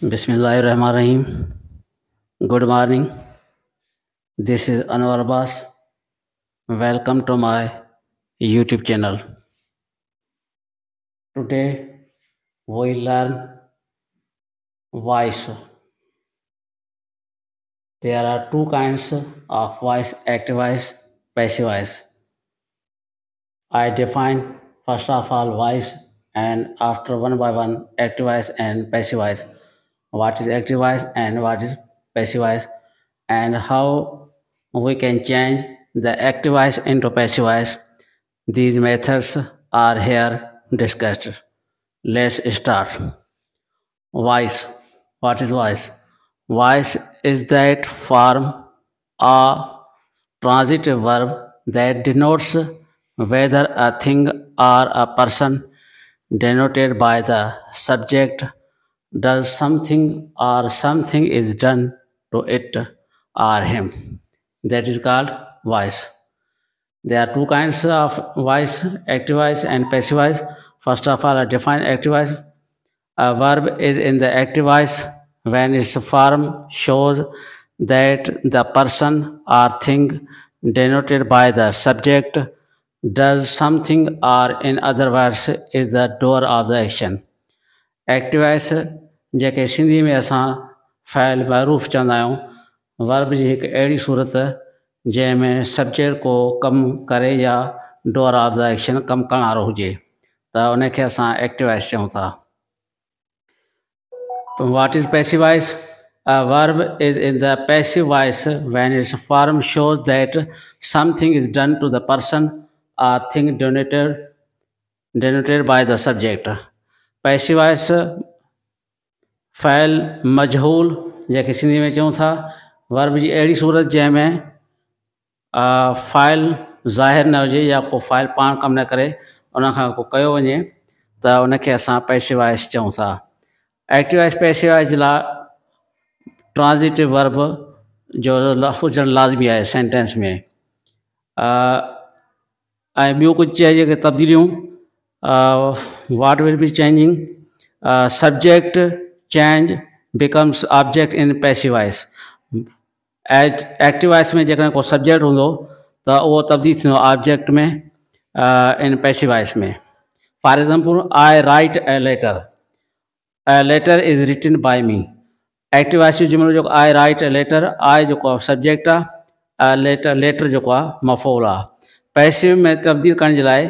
Bismillahirrahmanirrahim. Good morning. This is Anwar Abbas. Welcome to my YouTube channel. Today we learn voice. There are two kinds of voice active voice, passive voice. I define first of all wise, and after one by one active voice and passive voice what is active voice and what is passive voice and how we can change the active voice into passive voice. These methods are here discussed. Let's start. Voice. What is voice? Voice is that form a transitive verb that denotes whether a thing or a person denoted by the subject does something or something is done to it or him. That is called voice. There are two kinds of voice, active voice and passive voice. First of all, I define active voice. A verb is in the active voice when its form shows that the person or thing denoted by the subject does something or in other words is the doer of the action. ایٹوائز جے سی میں اب file باروف چند آیا ورب اڑی سورت جی میں subject کو کم کرے یا ڈور آف داشن کم کرنے والوں ہوجے اکٹوائز چا what is پیسوائز a وب is in پیسوائز when it's form shows that something is done to the person a thing donated donated by the subject پیشے وائز فائل یا کسی سی میں چھو تھا ورب جی اڑی صورت جی میں فائل ظاہر نہ ہوجائے یا کو فائل پان کم نہ کرے ان کو وے تو ان کے وائس پیشے تھا چھوٹی وائس پیسی وائس جلا ٹرانزیٹو ورب جو ہوجن لازمی ہے سینٹینس میں بیو کچھ چاہیے کہ تبدیلیوں what will be change subject change becomes object in passive voice active voice میں جب سبجیکٹ ہوں تو وہ تبدیل چبجیکٹ میں ان پیسوائز میں for example I write a لرر a letter is written by me at voice جو جی ملک I write a letter I subject a letter مفول آ پیسے میں تبدیل کرنے لائ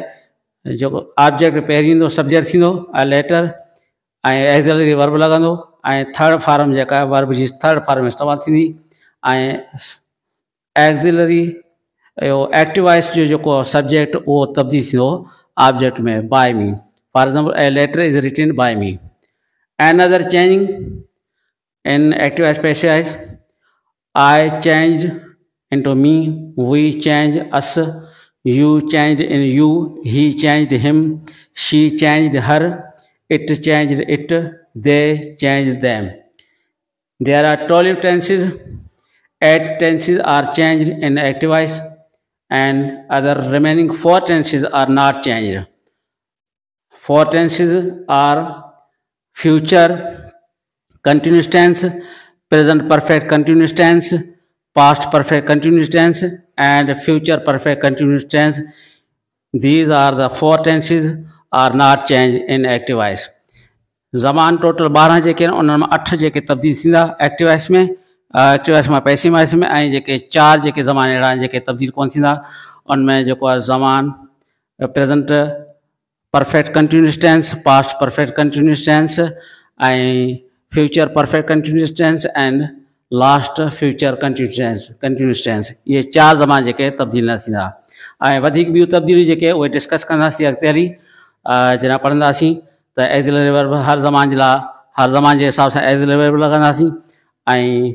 جو آبجیکٹ پہ سبجیکٹ ليٹرى ورب لگيے تھرڈ فارم كا ورب جى تھرڈ فارم استعمال كى ایگزيلى ايو ایكٹوائز جو سبجیکٹ وہ تبديل كھن آبجیکٹ ميں by me for example a letter is written by me and other چيج اينٹوائز اسپيشائز I change in to me we change اص You changed in you, he changed him, she changed her, it changed it, they changed them. There are 12 tenses, 8 tenses are changed in active voice, and other remaining 4 tenses are not changed. 4 tenses are future, continuous tense, present perfect continuous tense, past perfect continuous tense, and future perfect continuous tense these are the four tenses are not change انٹوائز زمان total بارہ inter تبدیل کرکٹوائز میں ایکٹوائز میں پیسے mice میں چار زمانے تبدیل کون ان میں کومان present perfect continuous tense past perfect continuous tense future perfect continuous tense and last future continuous tense इहे चारि ज़माने जेके तब्दील न थींदा ऐं वधीक ॿियूं तब्दीलियूं जेके उहे डिस्कस कंदासीं अॻिते हली जॾहिं पढ़ंदासीं त एज़ लेवल हर ज़मान जे लाइ हर ज़मान जे हिसाब सां एज लेवल बि लॻंदासीं ऐं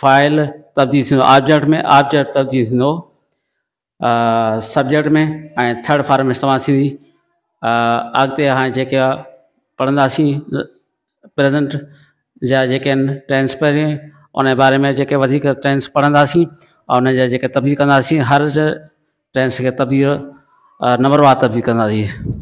फाइल तब्दील थींदो ऑब्जेक्ट में ऑब्जेक्ट तब्दील थींदो सब्जेक्ट में ऐं थर्ड फॉर्म इस्तेमालु थींदी अॻिते हाणे जेके पढ़ंदासीं प्रेज़ेंट जा जेके आहिनि اور بارے میں جے ٹینس پڑھا سی اور انجے جگہ تبدیل کردی ہر ٹینس کے تبدیل نمبر وار تبدیل کردی